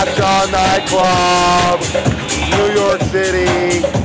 Locked Nightclub, New York City.